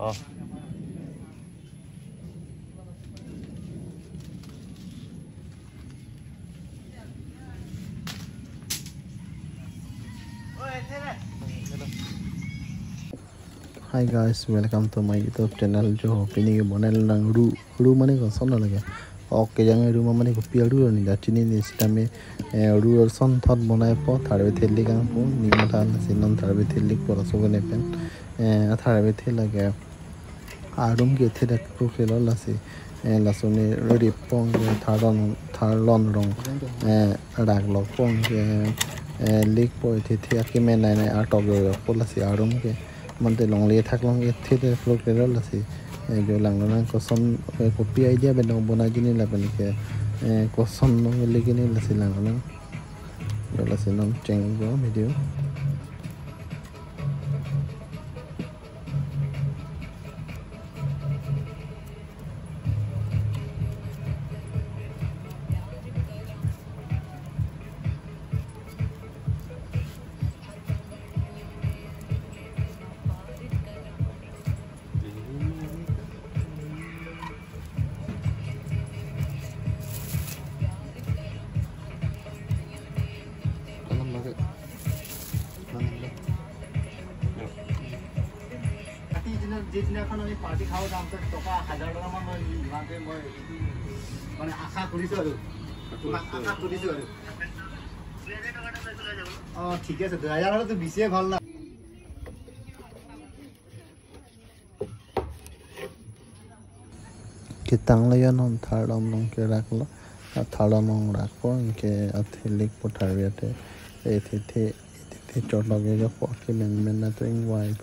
हाँ hi guys welcome to my YouTube channel जो होपिनी के बनल रंग रू रू माने को सन लगे। ओके, जंग रू माने को पिया रू नि जाची नि सिटा में रू और सन थत बनाए प थाड़वे थेली का को निमटा सिनन थाड़वे थेली को रसोगने पेन। So gane pen a tharbe thela arum ke theda ko ke lo la si la so ni ri pong ke tharon tharlon rong rak lo pong ke lik po thi thi akime nai nai a tok yo ko arum ke mante long le thak long ke thi de flok le la si jo lang lang ko son idea be no bona jini la ben ke ko son no le ke ni la si lang lang yo la nom cheng go video যিদিনাখন আমি party খাওঁ যাম তাত টকা হাজাৰ টকা মান মই ইমানতে মই মানে আশা কৰিছোঁ আৰু। তোমাক আশা কৰিছোঁ আৰু। অঁ ঠিকে আছে ড্ৰাইভাৰটো বেছিয়ে ভাল না। কেতাংলৈয়ান হ'ম থাৰ্ড অংকে ৰাখিলো। থাৰ্ড অং ৰাখো এনেকে থেলিক পঠাৰ ইয়াতে। চট লগে পকি মেনমেন ৱাইফ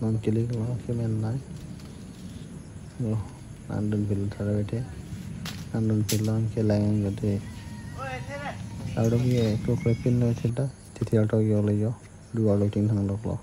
Mom chili ko ke men nai. Yo andon pil thara bete. Andon pil lon ke langang gate. Out of ye ko ko pin no chita. Titi out of yo le yo. Do all of thing hang lo.